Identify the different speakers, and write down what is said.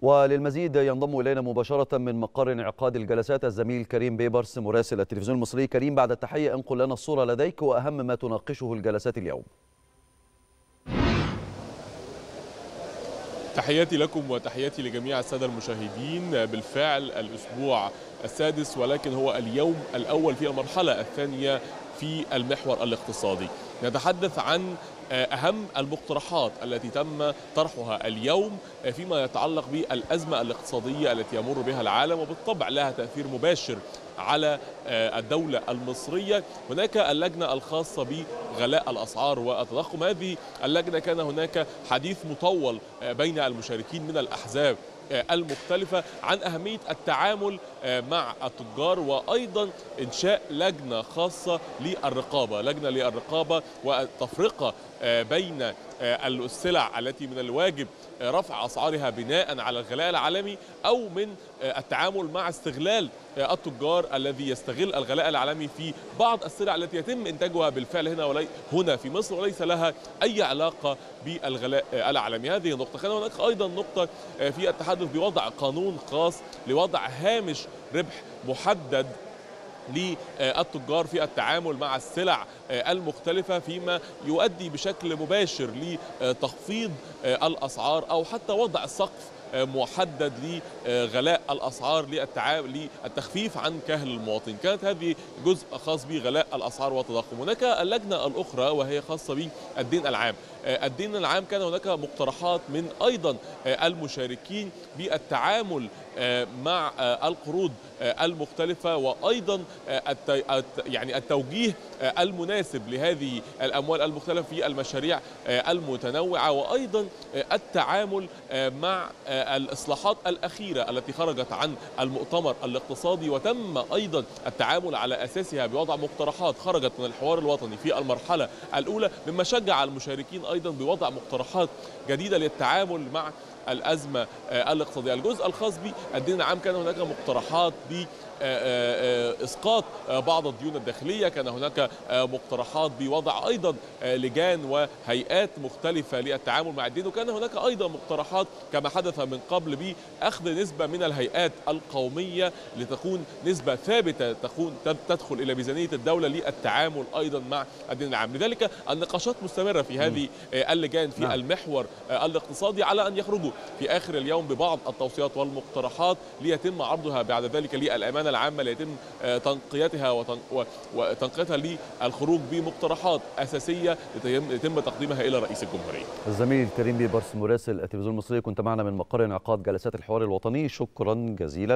Speaker 1: وللمزيد ينضم إلينا مباشرة من مقر انعقاد الجلسات الزميل كريم بيبرس مراسل التلفزيون المصري. كريم بعد التحية انقل لنا الصورة لديك وأهم ما تناقشه الجلسات اليوم.
Speaker 2: تحياتي لكم وتحياتي لجميع السادة المشاهدين. بالفعل الأسبوع السادس ولكن هو اليوم الأول في المرحلة الثانية في المحور الاقتصادي. نتحدث عن أهم المقترحات التي تم طرحها اليوم فيما يتعلق بالأزمة الاقتصادية التي يمر بها العالم وبالطبع لها تأثير مباشر على الدولة المصرية. هناك اللجنة الخاصة بغلاء الأسعار والتضخم. هذه اللجنة كان هناك حديث مطول بين المشاركين من الأحزاب. المختلفة عن أهمية التعامل مع التجار وأيضا إنشاء لجنة خاصة للرقابة لجنة للرقابة والتفرقة بين السلع التي من الواجب رفع أسعارها بناء على الغلاء العالمي أو من التعامل مع استغلال التجار الذي يستغل الغلاء العالمي في بعض السلع التي يتم إنتاجها بالفعل هنا ولي هنا في مصر وليس لها أي علاقة بالغلاء العالمي. هذه نقطة كان هناك أيضا نقطة في التحدث بوضع قانون خاص لوضع هامش ربح محدد للتجار في التعامل مع السلع المختلفة فيما يؤدي بشكل مباشر لتخفيض الأسعار أو حتى وضع سقف محدد لغلاء الأسعار للتخفيف عن كاهل المواطن. كانت هذه جزء خاص بغلاء الأسعار والتضخم هناك اللجنة الأخرى وهي خاصة بالدين العام. الدين العام كان هناك مقترحات من أيضا المشاركين بالتعامل مع القروض المختلفة وأيضا يعني التوجيه المناسب لهذه الأموال المختلفة في المشاريع المتنوعة وأيضا التعامل مع الإصلاحات الأخيرة التي خرجت عن المؤتمر الاقتصادي وتم أيضا التعامل على أساسها بوضع مقترحات. خرجت من الحوار الوطني في المرحلة الأولى مما شجع المشاركين أيضا بوضع مقترحات جديدة للتعامل مع الأزمة الاقتصادية. الجزء الخاص بالدين العام كان هناك مقترحات ب إسقاط بعض الديون الداخلية. كان هناك مقترحات بوضع أيضا لجان وهيئات مختلفة للتعامل مع الدين. وكان هناك أيضا مقترحات كما حدث من قبل باخذ نسبة من الهيئات القومية لتكون نسبة ثابتة تكون تدخل إلى ميزانية الدولة للتعامل أيضا مع الدين العام لذلك النقاشات مستمرة في هذه اللجان في نعم. المحور الاقتصادي على أن يخرجوا في آخر اليوم ببعض التوصيات والمقترحات ليتم عرضها بعد ذلك للأمانة العامة ليتم تنقيتها وتنقيتها للخروج بمقترحات أساسية يتم تقديمها إلى رئيس الجمهورية.
Speaker 1: الزميل كريم بيبرس مراسل التلفزيون المصري كنت معنا من مقر انعقاد جلسات الحوار الوطني. شكرا جزيلا.